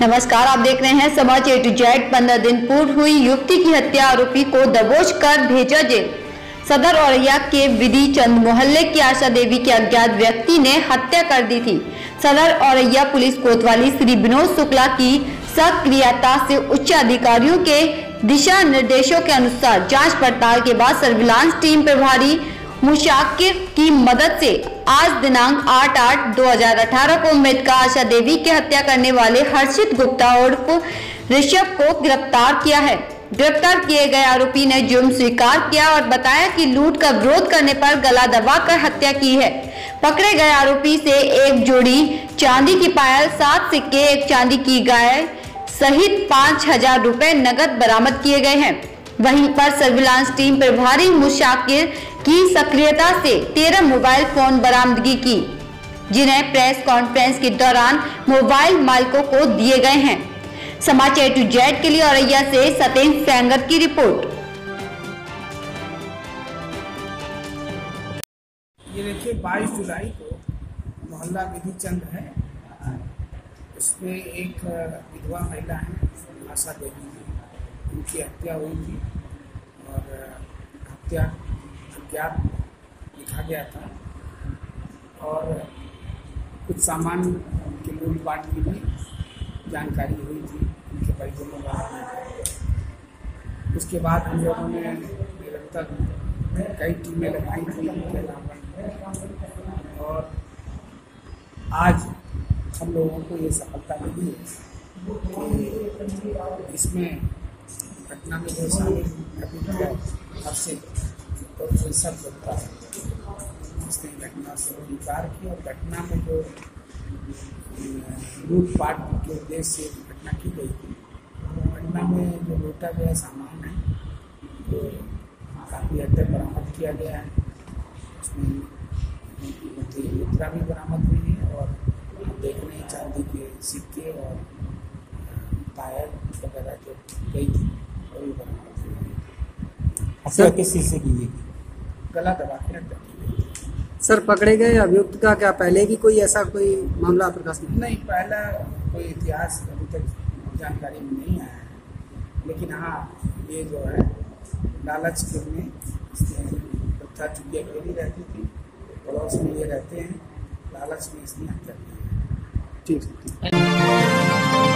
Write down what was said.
नमस्कार, आप देख रहे हैं समाज ए पंद्रह दिन पूर्व हुई, युवती की हत्या आरोपी को दबोच कर भेजा जेल। सदर औरैया के विधि चंद मोहल्ले की आशा देवी के अज्ञात व्यक्ति ने हत्या कर दी थी। सदर औरैया पुलिस कोतवाली श्री विनोद शुक्ला की सक्रियता से उच्च अधिकारियों के दिशा निर्देशों के अनुसार जाँच पड़ताल के बाद सर्विलांस टीम प्रभारी मुशाकिर की मदद से आज दिनांक 8 आठ 2018 को मृतका आशा देवी की हत्या करने वाले हर्षित गुप्ता उर्फ़ ऋषभ को गिरफ़्तार किया है। गिरफ़्तार किए गए आरोपी ने जुर्म स्वीकार किया और बताया कि लूट का विरोध करने पर गला दबाकर हत्या की है। पकड़े गए आरोपी से एक जोड़ी चांदी की पायल, सात सिक्के, एक चांदी की गाय सहित पाँच हज़ार रूपए नकद बरामद किए गए हैं। वहीं पर सर्विलांस टीम प्रभारी मुशाकिर की सक्रियता से तेरह मोबाइल फ़ोन बरामदगी की, जिन्हें प्रेस कॉन्फ्रेंस के दौरान मोबाइल मालिकों को दिए गए हैं। समाचार टू जेड के लिए औरैया से सतेंद्र सेंगर की रिपोर्ट। ये देखिए 22 जुलाई को मोहल्ला विधि चंद है। उसमें एक विधवा महिला है आशा देवी। उनकी हत्या हुई थी और हत्या अज्ञात लिखा गया था। और कुछ सामान के मूल लूटपाट की भी जानकारी हुई थी, उनके परिजनों द्वारा। उसके बाद हम लोगों ने निरंतर कई टीमें लगाई थी उनके अलावा और आज हम लोगों को ये सफलता मिली कि इसमें घटना में जो शामिल हर्षित और फुलसत गुप्ता उसने घटना से स्वीकार किया और घटना में जो लूटपाट के उद्देश्य से घटना की गई। थी घटना में जो लूटा गया सामान है, वो काफ़ी हद तक बरामद किया गया है। उसमें मुद्रा भी बरामद हुई है और आप देख रहे हैं चांदी के सिक्के और टायर वगैरह जो गई थी। हत्या किस चीज़ से की गला दबा सर पकड़े गए अभियुक्त का क्या पहले भी कोई ऐसा कोई मामला प्रकाश में? नहीं पहला कोई इतिहास अभी तक जानकारी में नहीं आया है। लेकिन हाँ ये जो है लालच के में प्रथा चुटिया खेली रहती थी पड़ोस में ये रहते हैं लालच में इसने हत्या की ठीक है।